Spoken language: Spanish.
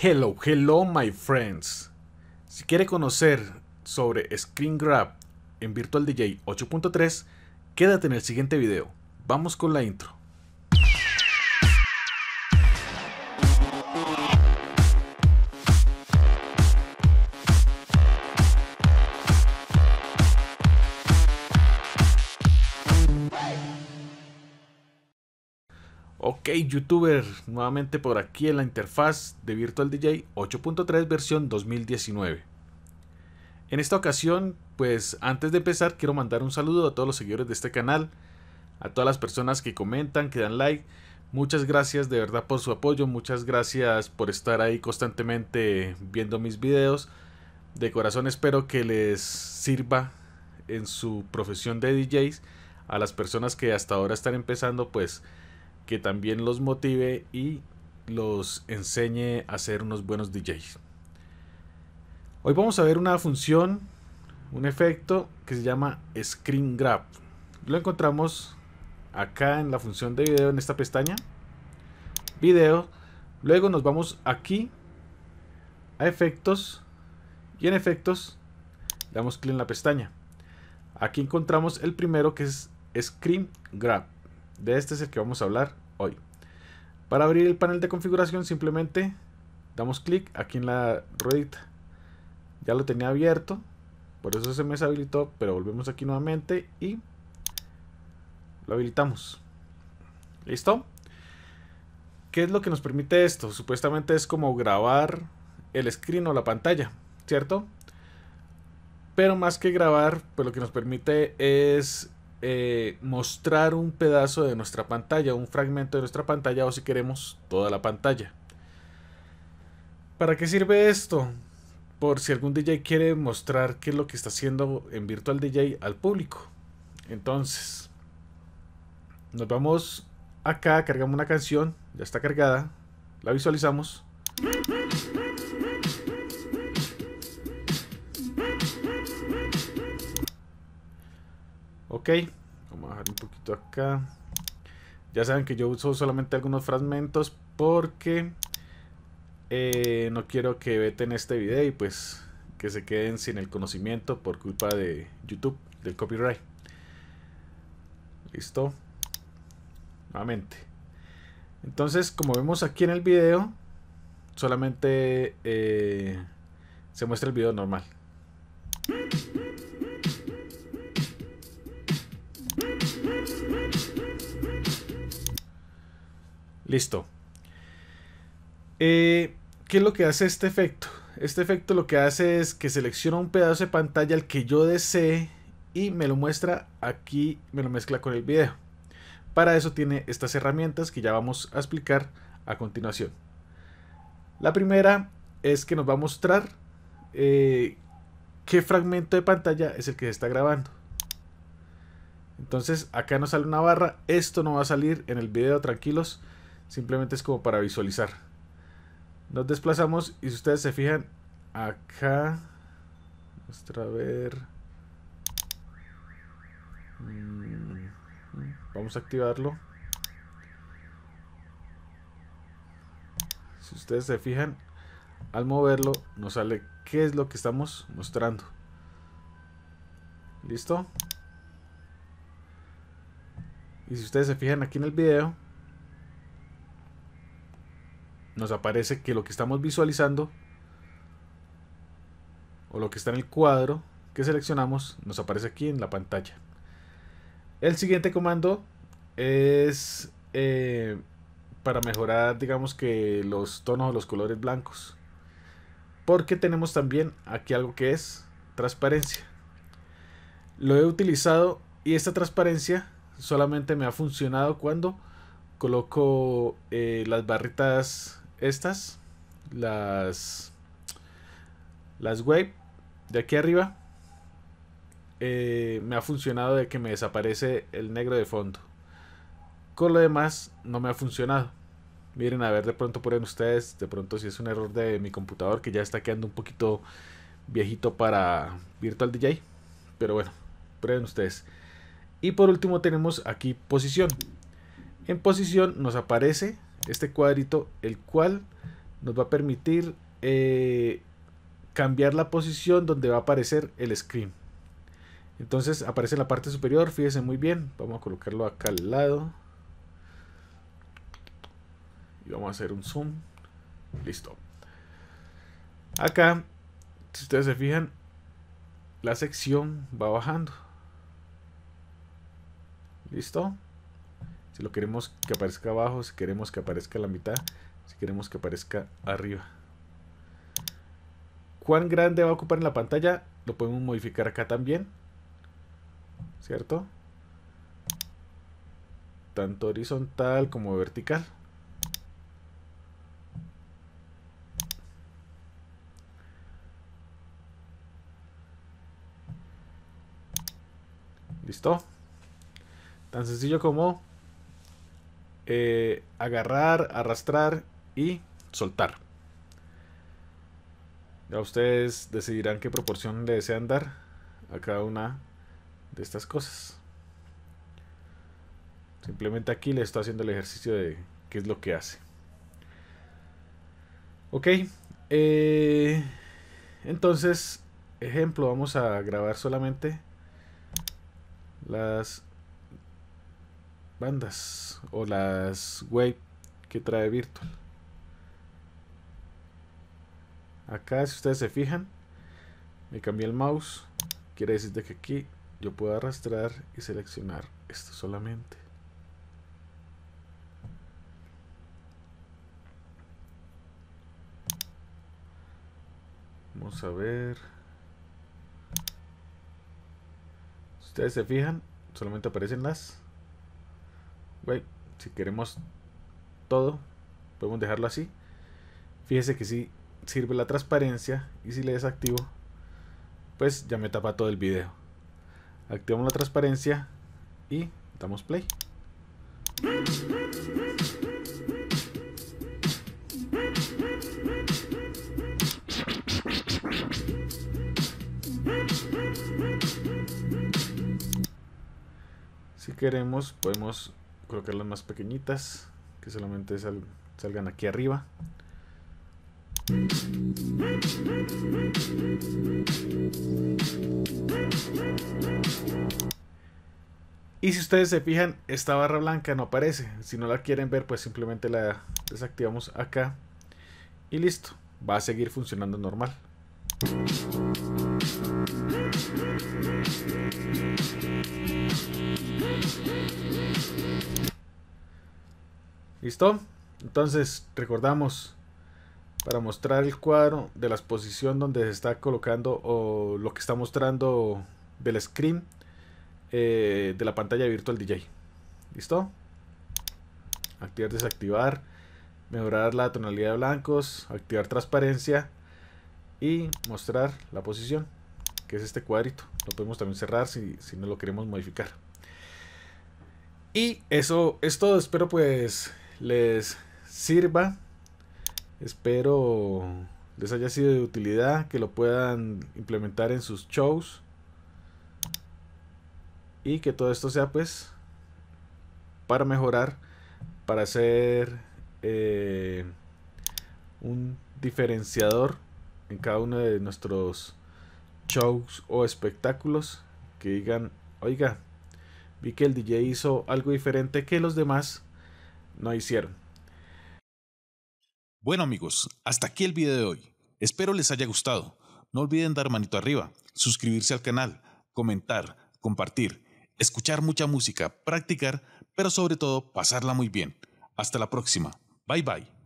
Hello, hello my friends. Si quiere conocer sobre Screen Grab en Virtual DJ 8.3, quédate en el siguiente video. Vamos con la intro. Youtuber, nuevamente por aquí en la interfaz de Virtual DJ 8.3 versión 2019. En esta ocasión, pues antes de empezar quiero mandar un saludo a todos los seguidores de este canal, a todas las personas que comentan, que dan like. Muchas gracias de verdad por su apoyo, muchas gracias por estar ahí constantemente viendo mis videos. De corazón espero que les sirva en su profesión de DJs. A las personas que hasta ahora están empezando, pues que también los motive y los enseñe a ser unos buenos DJs. Hoy vamos a ver una función, un efecto que se llama Screen Grab. Lo encontramos acá en la función de video en esta pestaña. Video. Luego nos vamos aquí a efectos y en efectos damos clic en la pestaña. Aquí encontramos el primero que es Screen Grab. De este es el que vamos a hablar hoy. Para abrir el panel de configuración simplemente damos clic aquí en la ruedita. Ya lo tenía abierto, por eso se me deshabilitó, pero volvemos aquí nuevamente y lo habilitamos. ¿Listo? ¿Qué es lo que nos permite esto? Supuestamente es como grabar el screen o la pantalla, ¿cierto? Pero más que grabar, pues lo que nos permite es eh, mostrar un pedazo de nuestra pantalla, un fragmento de nuestra pantalla o si queremos toda la pantalla. ¿Para qué sirve esto? Por si algún DJ quiere mostrar qué es lo que está haciendo en Virtual DJ al público. Entonces, nos vamos acá, cargamos una canción, ya está cargada, la visualizamos. Ok, vamos a bajar un poquito acá. Ya saben que yo uso solamente algunos fragmentos porque eh, no quiero que veten este video y pues que se queden sin el conocimiento por culpa de YouTube, del copyright. Listo. Nuevamente. Entonces, como vemos aquí en el video, solamente eh, se muestra el video normal. Listo. Eh, ¿Qué es lo que hace este efecto? Este efecto lo que hace es que selecciona un pedazo de pantalla al que yo desee y me lo muestra aquí, me lo mezcla con el video. Para eso tiene estas herramientas que ya vamos a explicar a continuación. La primera es que nos va a mostrar eh, qué fragmento de pantalla es el que se está grabando. Entonces acá nos sale una barra, esto no va a salir en el video, tranquilos Simplemente es como para visualizar. Nos desplazamos y si ustedes se fijan acá, a ver. Mm, vamos a activarlo. Si ustedes se fijan, al moverlo nos sale qué es lo que estamos mostrando. ¿Listo? Y si ustedes se fijan aquí en el video, nos aparece que lo que estamos visualizando o lo que está en el cuadro que seleccionamos nos aparece aquí en la pantalla. El siguiente comando es eh, para mejorar digamos que los tonos o los colores blancos. Porque tenemos también aquí algo que es transparencia. Lo he utilizado y esta transparencia solamente me ha funcionado cuando coloco eh, las barritas estas, las, las wave de aquí arriba, eh, me ha funcionado de que me desaparece el negro de fondo. Con lo demás no me ha funcionado. Miren, a ver, de pronto ponen ustedes, de pronto si es un error de mi computador que ya está quedando un poquito viejito para Virtual DJ. Pero bueno, prueben ustedes. Y por último tenemos aquí posición. En posición nos aparece este cuadrito, el cual nos va a permitir eh, cambiar la posición donde va a aparecer el screen. Entonces aparece en la parte superior, fíjense muy bien. Vamos a colocarlo acá al lado. Y vamos a hacer un zoom. Listo. Acá, si ustedes se fijan, la sección va bajando. ¿Listo? Si lo queremos que aparezca abajo, si queremos que aparezca a la mitad, si queremos que aparezca arriba. ¿Cuán grande va a ocupar en la pantalla? Lo podemos modificar acá también. ¿Cierto? Tanto horizontal como vertical. ¿Listo? Tan sencillo como eh, agarrar, arrastrar y soltar. Ya ustedes decidirán qué proporción le desean dar a cada una de estas cosas. Simplemente aquí le estoy haciendo el ejercicio de qué es lo que hace. Ok. Eh, entonces, ejemplo, vamos a grabar solamente las bandas o las wave que trae Virtual. Acá, si ustedes se fijan, me cambié el mouse. Quiere decir que aquí yo puedo arrastrar y seleccionar esto solamente. Vamos a ver. Si ustedes se fijan, solamente aparecen las si queremos todo, podemos dejarlo así. Fíjese que si sirve la transparencia y si le desactivo, pues ya me tapa todo el video. Activamos la transparencia y damos play. Si queremos podemos colocarlas más pequeñitas que solamente salgan aquí arriba. Y si ustedes se fijan esta barra blanca no aparece. Si no la quieren ver pues simplemente la desactivamos acá y listo. Va a seguir funcionando normal ¿Listo? Entonces, recordamos, para mostrar el cuadro de la exposición donde se está colocando o lo que está mostrando del screen eh, de la pantalla virtual DJ. ¿Listo? Activar, desactivar, mejorar la tonalidad de blancos, activar transparencia y mostrar la posición, que es este cuadrito. Lo podemos también cerrar si, si no lo queremos modificar. Y eso es todo. Espero pues les sirva. Espero les haya sido de utilidad, que lo puedan implementar en sus shows. Y que todo esto sea pues para mejorar, para ser eh, un diferenciador en cada uno de nuestros shows o espectáculos. Que digan, oiga, vi que el DJ hizo algo diferente que los demás no hicieron. Bueno amigos, hasta aquí el video de hoy. Espero les haya gustado. No olviden dar manito arriba, suscribirse al canal, comentar, compartir, escuchar mucha música, practicar, pero sobre todo pasarla muy bien. Hasta la próxima. Bye bye.